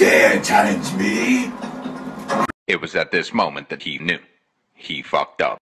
dare challenge me? It was at this moment that he knew. He fucked up.